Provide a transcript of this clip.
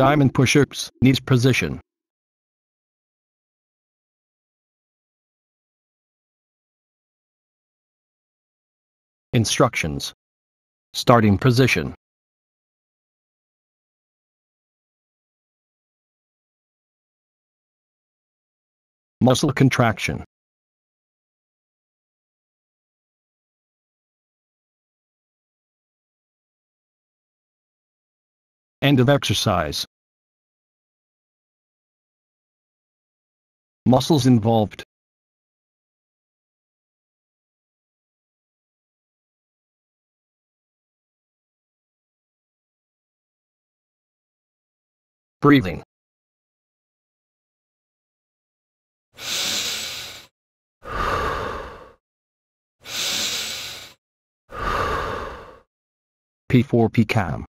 Diamond push-ups, knees position. Instructions. Starting position. Muscle contraction. End of exercise. Muscles involved. Breathing. P4P cam.